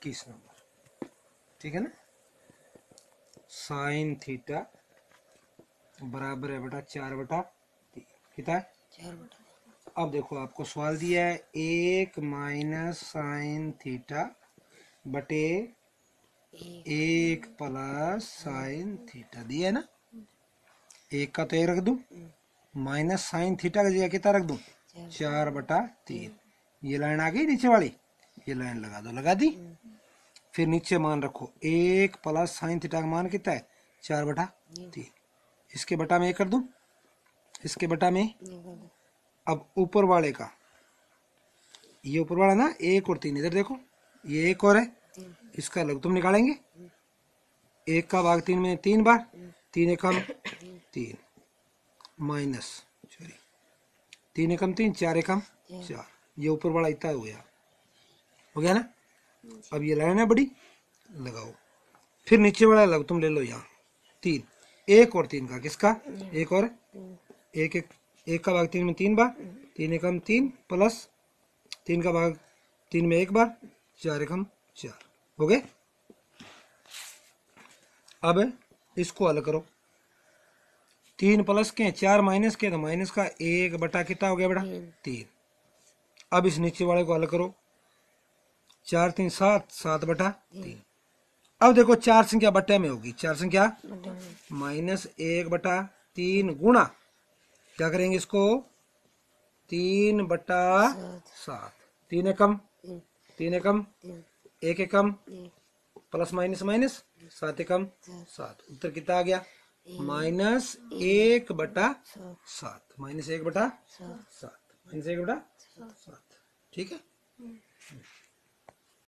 इक्कीस नंबर। ठीक है ना? साइन थीटा बराबर है बेटा चार बटा कितना है? चार बटा अब देखो आपको सवाल दिया है एक माइनस साइन थीटा बटे एक प्लस साइन थीटा। दिया है ना? एक का तो एक रख दू। माइनस साइन थीटा का जगह कितना रख दूँ? चार चार बटा तीन। ये लाइन आ गई नीचे वाली? ये लाइन लगा दो। लगा दी? फिर नीचे मान रखो एक प्लस साइन थीटा का मान कितना है? चार बटा तीन। इसके बटा में एक कर दूँ। इसके बटा में अब ऊपर वाले का ये ऊपर वाला ना एक और तीन। इधर देखो ये एक और है। इसका लग तुम निकालेंगे। एक का भाग तीन में तीन बार तीन एकम तीन। माइनस सॉरी तीन एकम तीन चार एकम चार। ये ऊपर वाला इतना हो गया। हो गया ना? अब ये लाइन है बड़ी लगाओ। फिर नीचे वाला लग तुम ले लो यहाँ। तीन। एक और तीन का किसका? एक और एक एक एक का भाग तीन में तीन बार तीन एकम तीन प्लस तीन का भाग तीन में एक बार चार एकम चार। हो गए? अब इसको अलग करो। तीन प्लस के चार माइनस के तो माइनस का एक बटा कितना हो गया बेटा? तीन। अब इस नीचे वाले को हल करो। चार तीन सात सात बटा तीन। अब देखो चार संख्या बटे में होगी। चार संख्या माइनस एक बटा तीन गुणा। क्या करेंगे इसको? तीन बटा सात। तीन एकम तीन एकम, एक एकम, प्लस माइनस माइनस सात एकम, सात। उत्तर कितना आ गया? माइनस एक बटा सात। माइनस एक बटा सात। माइनस एक बटा सात। ठीक है?